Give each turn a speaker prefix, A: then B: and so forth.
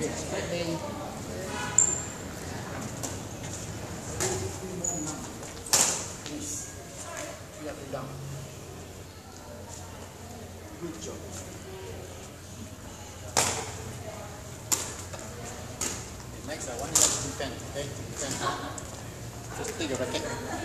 A: Good job. Next, I want you to pretend. Okay, pretend. Just take your racket.